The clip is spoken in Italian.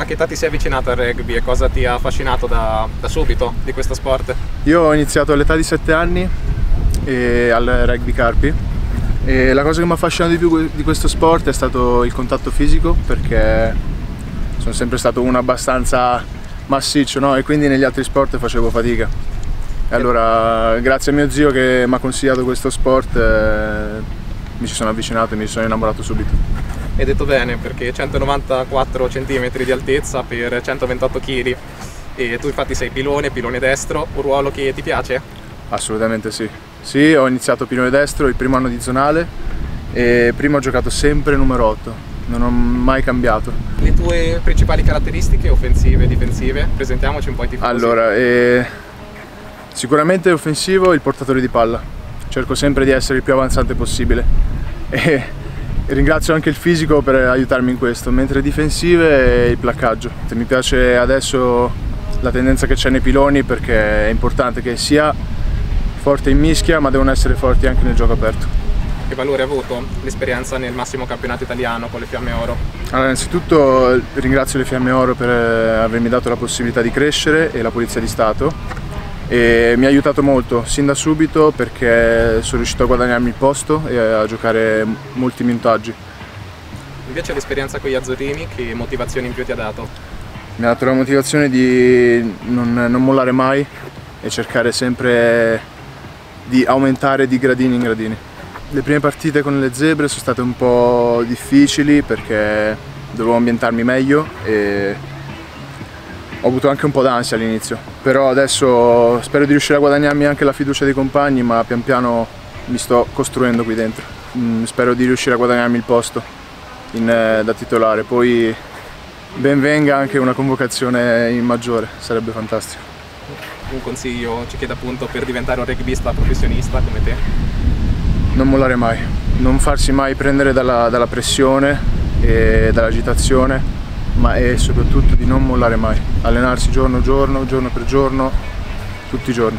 A che età ti sei avvicinato al rugby e cosa ti ha affascinato da, da subito di questo sport? Io ho iniziato all'età di 7 anni al rugby Carpi e la cosa che mi ha affascinato di più di questo sport è stato il contatto fisico perché sono sempre stato uno abbastanza massiccio no? e quindi negli altri sport facevo fatica. E allora grazie a mio zio che mi ha consigliato questo sport eh, mi ci sono avvicinato e mi sono innamorato subito. Hai detto bene perché 194 cm di altezza per 128 kg e tu infatti sei pilone, pilone destro, un ruolo che ti piace? Assolutamente sì. Sì, ho iniziato pilone destro il primo anno di zonale e prima ho giocato sempre numero 8, non ho mai cambiato. Le tue principali caratteristiche offensive e difensive? Presentiamoci un po' i tifosi. Allora, eh, sicuramente offensivo il portatore di palla, cerco sempre di essere il più avanzante possibile. E ringrazio anche il fisico per aiutarmi in questo, mentre difensive il placcaggio. Mi piace adesso la tendenza che c'è nei piloni perché è importante che sia forte in mischia ma devono essere forti anche nel gioco aperto. Che valore ha avuto l'esperienza nel massimo campionato italiano con le Fiamme Oro? Allora, innanzitutto ringrazio le Fiamme Oro per avermi dato la possibilità di crescere e la Polizia di Stato e mi ha aiutato molto sin da subito perché sono riuscito a guadagnarmi il posto e a giocare molti minutaggi. Invece l'esperienza con gli Azzurrini che motivazioni in più ti ha dato? Mi ha dato la motivazione di non, non mollare mai e cercare sempre di aumentare di gradini in gradini. Le prime partite con le zebre sono state un po' difficili perché dovevo ambientarmi meglio e ho avuto anche un po' d'ansia all'inizio, però adesso spero di riuscire a guadagnarmi anche la fiducia dei compagni, ma pian piano mi sto costruendo qui dentro. Mm, spero di riuscire a guadagnarmi il posto in, eh, da titolare, poi ben venga anche una convocazione in maggiore, sarebbe fantastico. Un consiglio ci chiede appunto per diventare un rugbyista professionista come te? Non mollare mai, non farsi mai prendere dalla, dalla pressione e dall'agitazione ma è soprattutto di non mollare mai, allenarsi giorno giorno, giorno per giorno, tutti i giorni.